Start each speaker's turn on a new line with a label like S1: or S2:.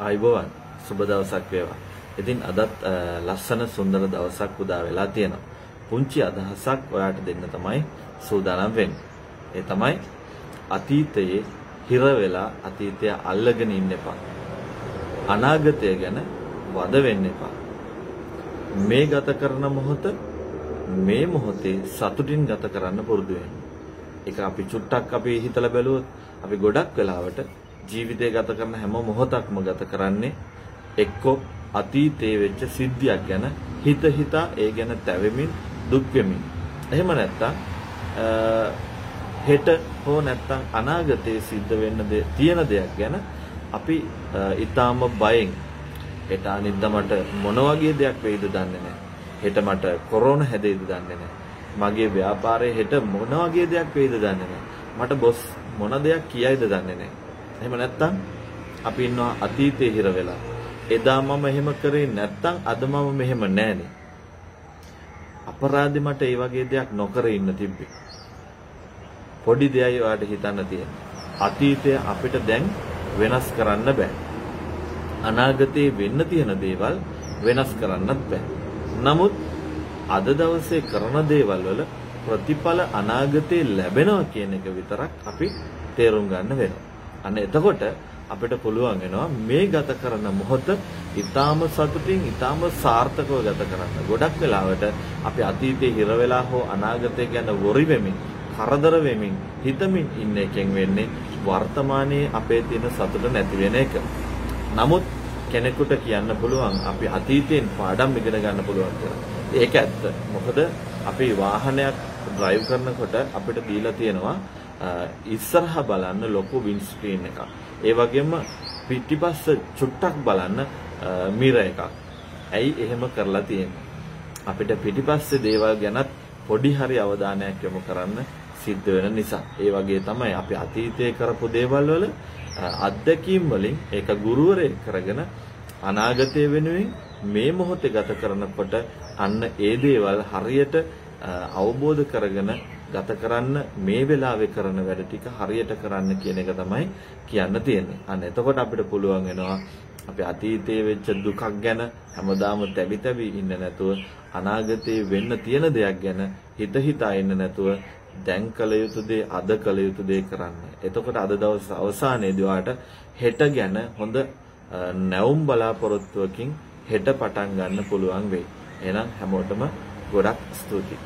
S1: ආයිබෝවන් සුබ දවසක් වේවා. ඉතින් අදත් ලස්සන සුන්දර දවසක් උදා වෙලා තියෙනවා. පුංචි අදහසක් ඔයාට දෙන්න තමයි සූදානම් වෙන්නේ. ඒ තමයි අතීතයේ හිර වෙලා අතීතය අල්ලගෙන ඉන්න එපා. අනාගතය ගැන වද වෙන්න එපා. මේ ගත කරන මොහොත මේ මොහොතේ සතුටින් ගත කරන්න පුරුදු වෙන්න. ඒක අපි චුට්ටක් අපි හිතලා බැලුවොත් අපි ගොඩක් වෙලාවට ජීවිතය ගත කරන හැම මොහොතක්ම ගත කරන්නේ එක්කෝ අතීතයේ වෙච්ච සිද්ධියක් ගැන හිත හිතා ඒ ගැන තැවෙමින් දුක් වෙමින්. එහෙම නැත්තම් හෙට හෝ නැත්තම් අනාගතයේ සිද්ධ වෙන්න තියෙන දෙයක් ගැන අපි ඊටාම බයෙන් හෙට අනිද්දා මට මොන වගේ දෙයක් වෙයිද දන්නේ නැහැ. හෙට මට කොරෝනා හැදෙයිද දන්නේ නැහැ. මගේ ව්‍යාපාරයේ හෙට මොන වගේ දෙයක් වෙයිද දන්නේ නැහැ. මට බොස් මොන දෙයක් කියයිද දන්නේ නැහැ. එහෙම නැත්තම් අපි ඉන්නවා අතීතයේ හිර වෙලා. එදා මම එහෙම කරේ නැත්තම් අද මම මෙහෙම නැහනේ. අපරාධේ මට ඒ වගේ දෙයක් නොකර ඉන්න තිබ්බේ. පොඩි දෙයයි ඔයාලට හිතන්න තියෙන්නේ. අතීතය අපිට දැන් වෙනස් කරන්න බෑ. අනාගතේ වෙන්න තියෙන දේවල් වෙනස් කරන්නත් බෑ. නමුත් අද දවසේ කරන දේවල් වල ප්‍රතිඵල අනාගතේ ලැබෙනවා කියන එක විතරක් අපි තේරුම් ගන්න වෙනවා. අන්න එතකොට අපිට පුළුවන් වෙනවා මේ ගත කරන මොහොත ඊටාම සතුටින් ඊටාම සාර්ථකව ගත කරන්න. ගොඩක් වෙලාවට අපි අතීතයේ හිර වෙලා හෝ අනාගතය ගැන වොරි වෙමින්, කරදර වෙමින්, හිතමින් ඉන්න එකෙන් වෙන්නේ වර්තමානයේ අපේ තියෙන සතුට නැති වෙන එක. නමුත් කෙනෙකුට කියන්න පුළුවන් අපි අතීතයෙන් පාඩම් ඉගෙන ගන්න පුළුවන් කියලා. ඒක ඇත්ත. මොකද අපි වාහනයක් drive කරනකොට අපිට දීලා තියෙනවා ඉස්සරහා බලන්න ලොකු වින් ස්ක්‍රීන් එකක්. ඒ වගේම පිටිපස්ස චුට්ටක් බලන්න මිර එකක්. ඇයි එහෙම කරලා තියෙන්නේ? අපිට පිටිපස්සේ දේවල් ගැනත් පොඩි හරි අවධානයක් යොමු කරන්න සිද්ධ වෙන නිසා. ඒ වගේ තමයි අපි අතීතයේ කරපු දේවල් වල අත්දැකීම් වලින් ඒක ගුරුවරයෙක් කරගෙන අනාගතය වෙනුවෙන් මේ මොහොතේ ගත කරනකොට අන්න ඒ දේවල් හරියට අවබෝධ කරගෙන ගත කරන්න මේ වෙලාවේ කරන වැඩ ටික හරියට කරන්න කියන එක තමයි කියන්න තියෙන්නේ. අන්න එතකොට අපිට පුළුවන් වෙනවා අපි අතීතයේ වෙච්ච දුකක් ගැන හැමදාම තැබි තැබි ඉන්න නැතුව අනාගතයේ වෙන්න තියෙන දෙයක් ගැන හිත හිතා ඉන්න නැතුව දැන් කළ යුතු දේ අද කළ යුතු දේ කරන්න. එතකොට අද දවස් අවසානයේදී ඔයාලට හෙට ගැන හොඳ නැවුම් බලාපොරොත්තුවකින් හෙට පටන් ගන්න පුළුවන් වෙයි. එහෙනම් හැමෝටම ගොඩක් ස්තුතියි.